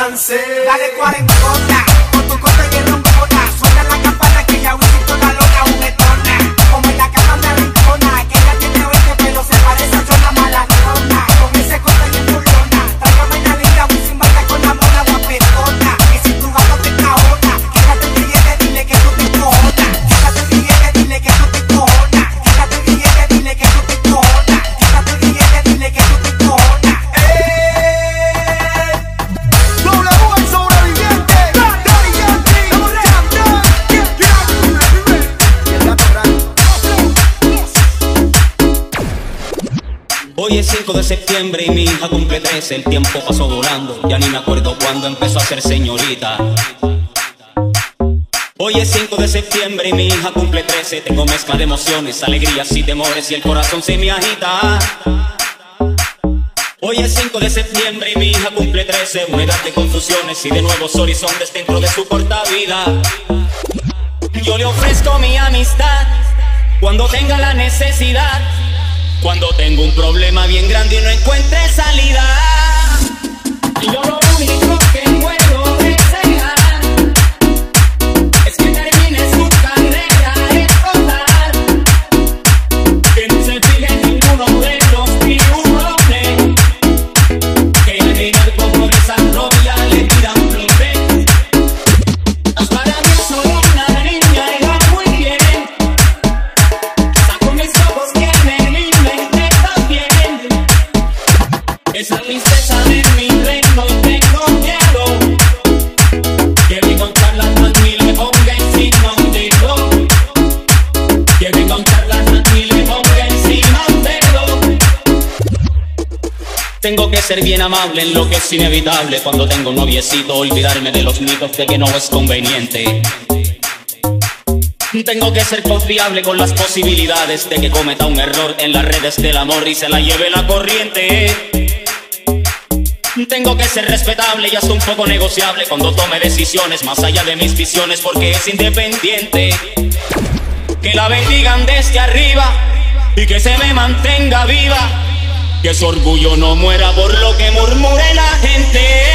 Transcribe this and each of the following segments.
chance. Dale cuarentona, con tu corte y rompona. Hoy es 5 de septiembre y mi hija cumple 13. El tiempo pasó volando, ya ni me acuerdo cuándo empezó a ser señorita. Hoy es 5 de septiembre y mi hija cumple 13. Tengo mezcla de emociones, alegrías y temores y el corazón se me agita. Hoy es 5 de septiembre y mi hija cumple 13. Una de confusiones y de nuevos horizontes dentro de su corta vida. Yo le ofrezco mi amistad cuando tenga la necesidad. Cuando tengo un problema bien grande y no encuentre salida. Que ser bien amable en lo que es inevitable cuando tengo un noviecito, olvidarme de los mitos de que no es conveniente. Tengo que ser confiable con las posibilidades de que cometa un error en las redes del amor y se la lleve la corriente. Tengo que ser respetable y hasta un poco negociable cuando tome decisiones más allá de mis visiones porque es independiente. Que la bendigan desde arriba y que se me mantenga viva. Que su orgullo no muera por lo que murmure la gente.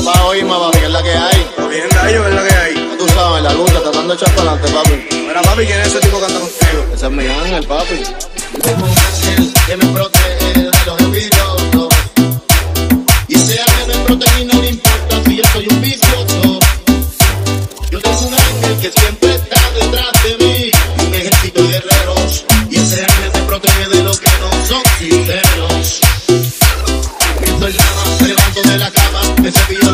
¿Qué pasa hoy, papi? ¿Qué es la que hay? Bien, gallo, es la que hay. Ya Tú sabes, la lucha, tratando de echar para adelante, papi. Mira, papi, ¿quién es ese tipo que anda contigo? Ese es mi ángel, papi. Tengo un ángel que me protege de los envidiosos. Y ese ángel me protege y no le importa si yo soy un vicioso. Yo tengo un ángel que siempre está detrás de mí. Un ejército de guerreros. Y ese ángel me protege de los que no son sinceros. El lama, me levanto de la cama, me cepillo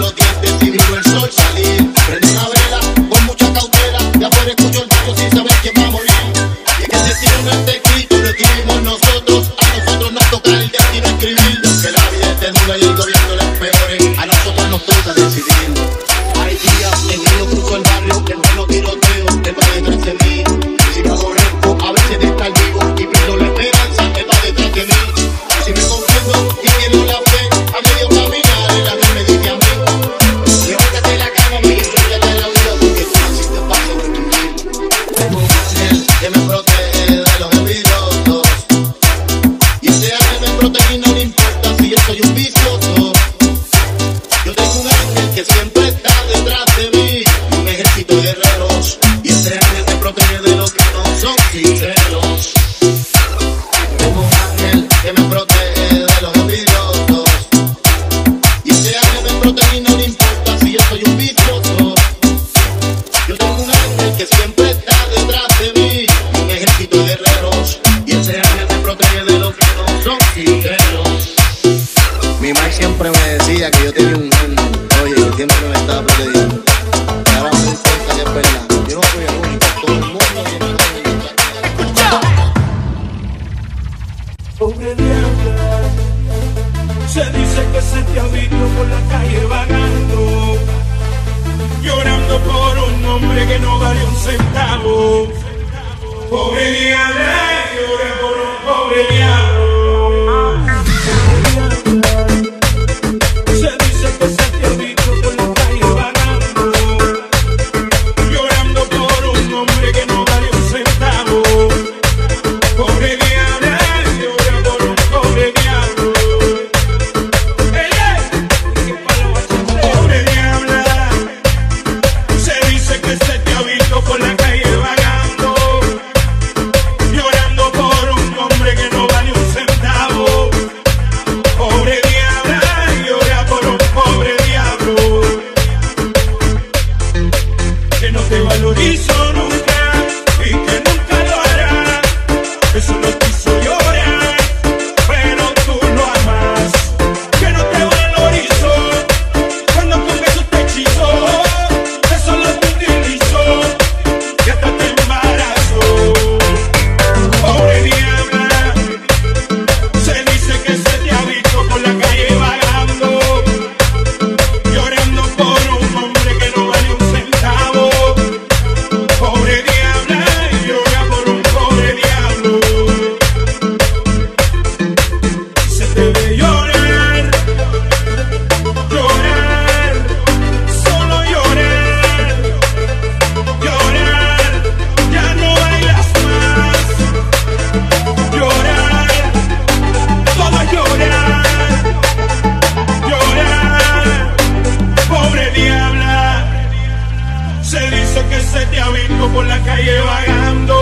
veces te ha visto por la calle vagando,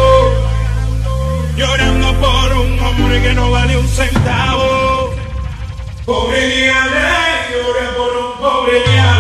llorando por un hombre que no vale un centavo. Pobre diablo, llora por un pobre diablo.